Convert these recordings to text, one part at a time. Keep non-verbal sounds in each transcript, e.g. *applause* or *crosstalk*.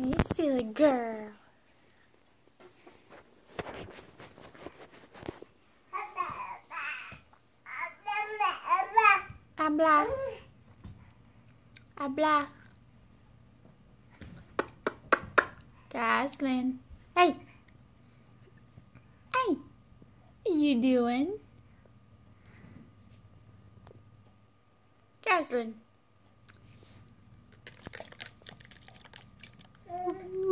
You silly girl. Habla. Habla. Jocelyn. Hey. Hey. What you doing? Jocelyn.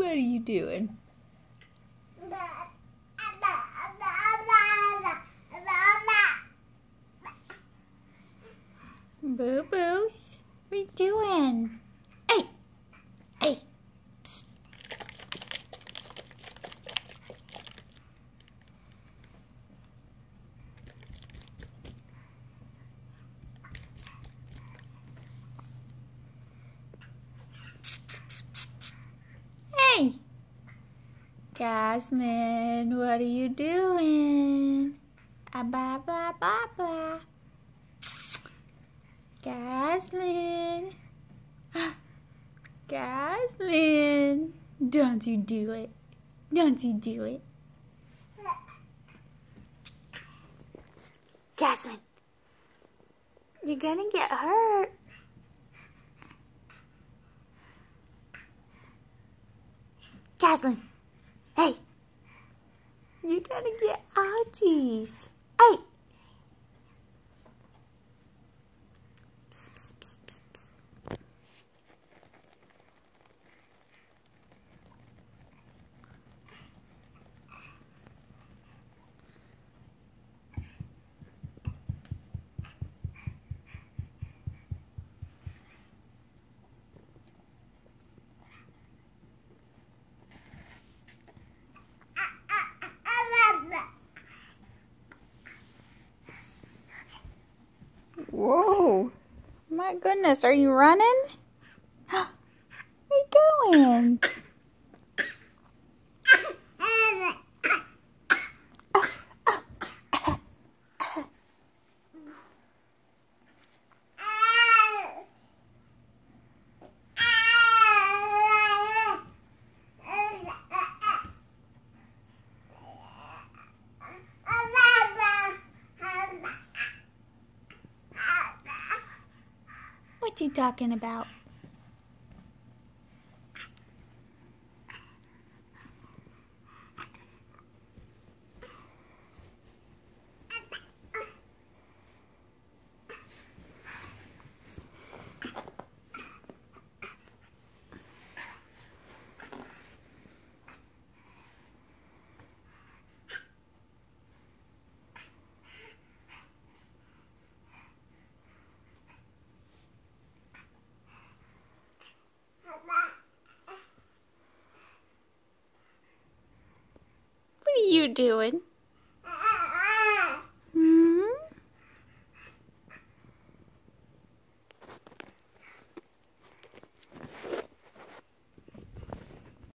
What are you doing? Boo boos. What are you doing? Hey. Hey. Psst. Hey. Kazzlynn, what are you doing? Ah, blah, blah, blah, blah. Kazzlynn. Kazzlynn. *gasps* Don't you do it. Don't you do it. Kazzlynn. You're gonna get hurt. Kazzlynn. Gonna get ouchies. Hey. Whoa. My goodness, are you running? *gasps* Where you going? *laughs* What's he talking about? What are you doing?